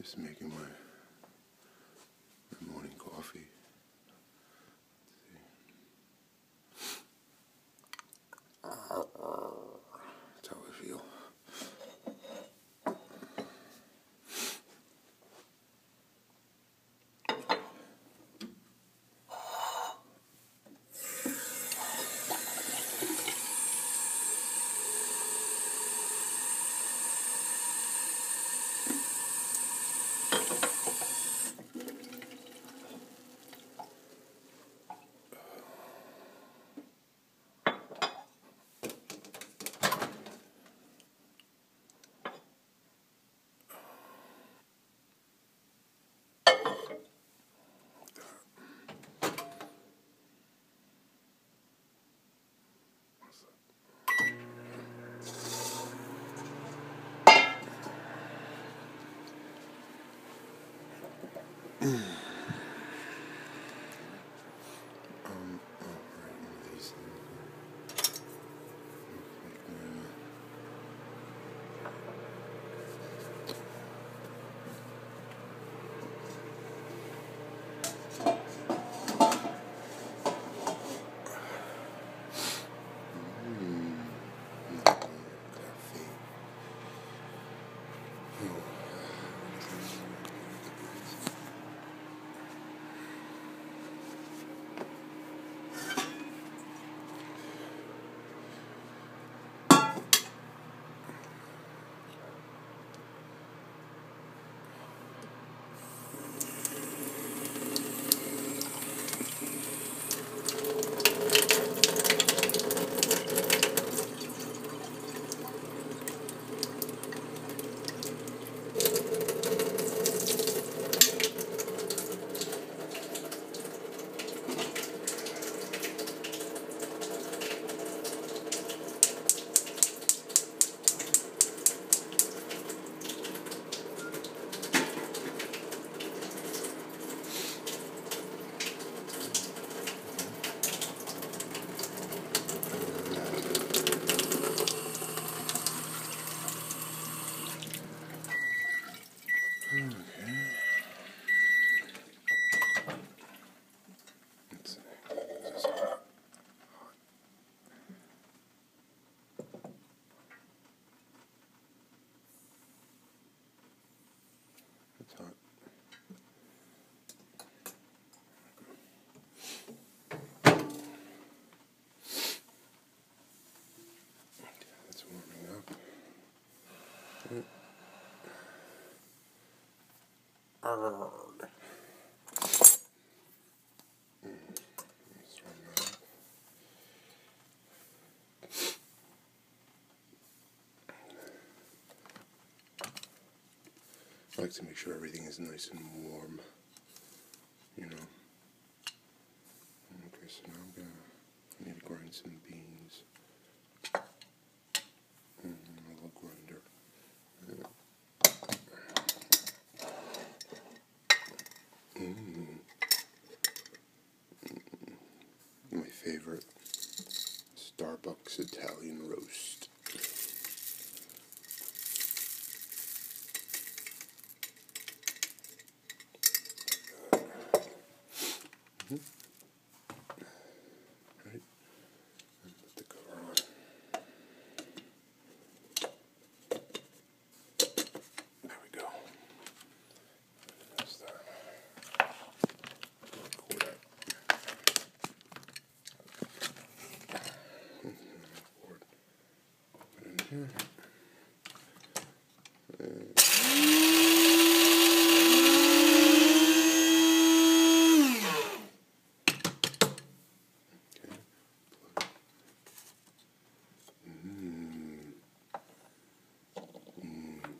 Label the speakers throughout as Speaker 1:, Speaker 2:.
Speaker 1: Just making my Mm. I like to make sure everything is nice and warm, you know. Okay, so now I'm gonna, I need to grind some beans.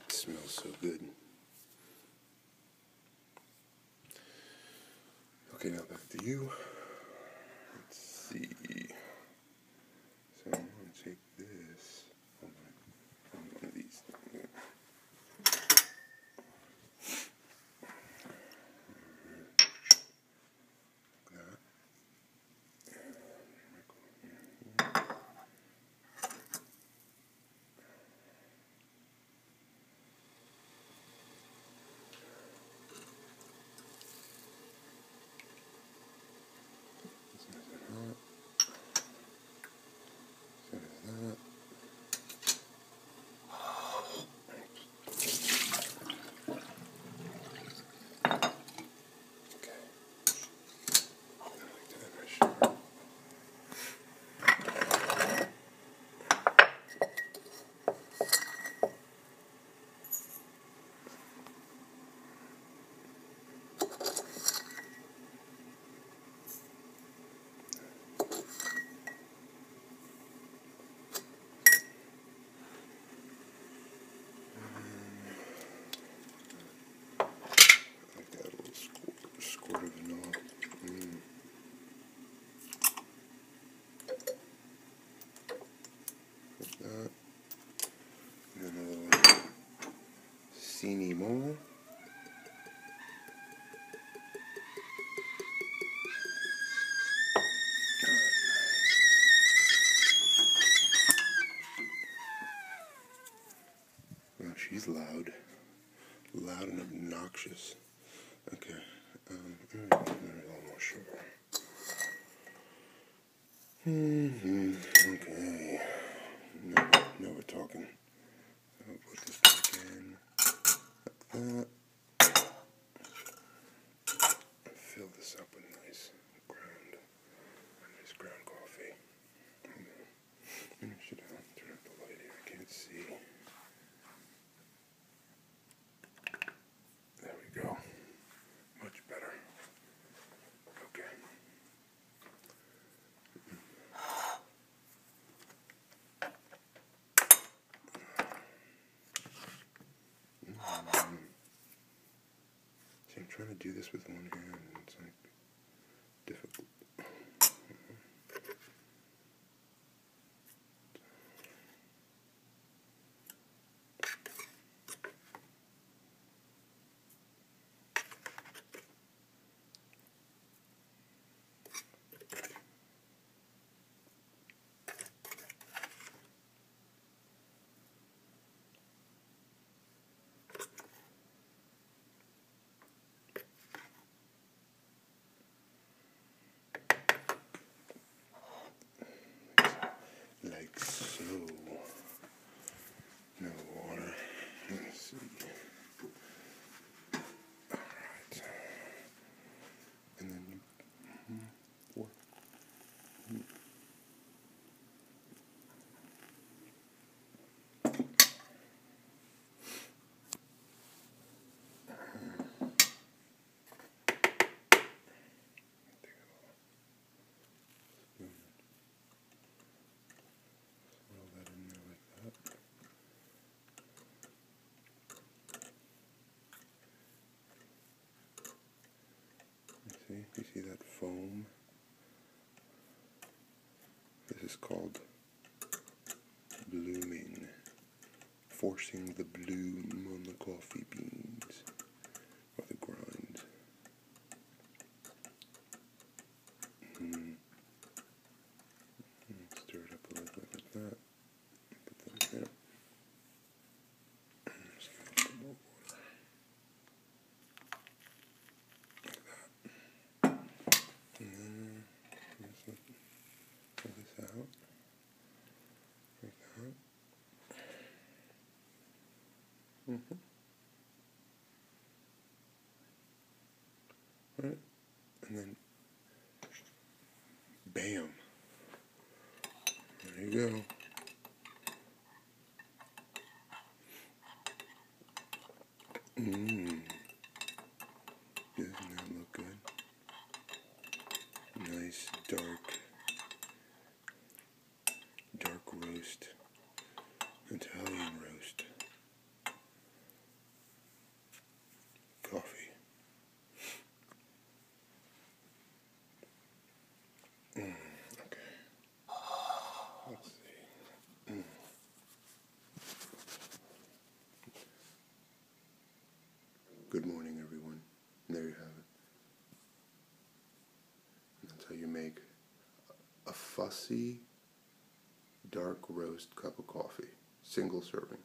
Speaker 1: smells so good. Okay, now back to you. Mm. That. And another one. See Mole. She's loud. Loud and obnoxious. Okay. A little more sugar. Mm-hmm. Okay. Now, now we're talking. I'll put this back in. Like that. Fill this up with nice ground, nice ground coffee. Maybe I should uh, turn up the light here. I can't see. There we go. Much better. Okay. Mm. See, I'm trying to do this with one hand, it's like difficult. like so. No water. Let's see. Alright. And then you mm, pour. Mm. Take a little spoon. Swirl that in there like that. You see, you see that foam? This is called blooming, forcing the bloom on the coffee beans or the grind. Mm. Mm, Stir it up a little bit like that. Put that there. Just get a little more water. Like that. And then just let- pull this out. Like that. Mm-hmm. Right. And then bam. There you go. Mmm. Doesn't that look good? Nice dark, dark roast, Italian roast, coffee. Mm, okay. Let's see. Mm. Good morning, everyone. There you have it. That's how you make a fussy dark roast cup of coffee, single serving.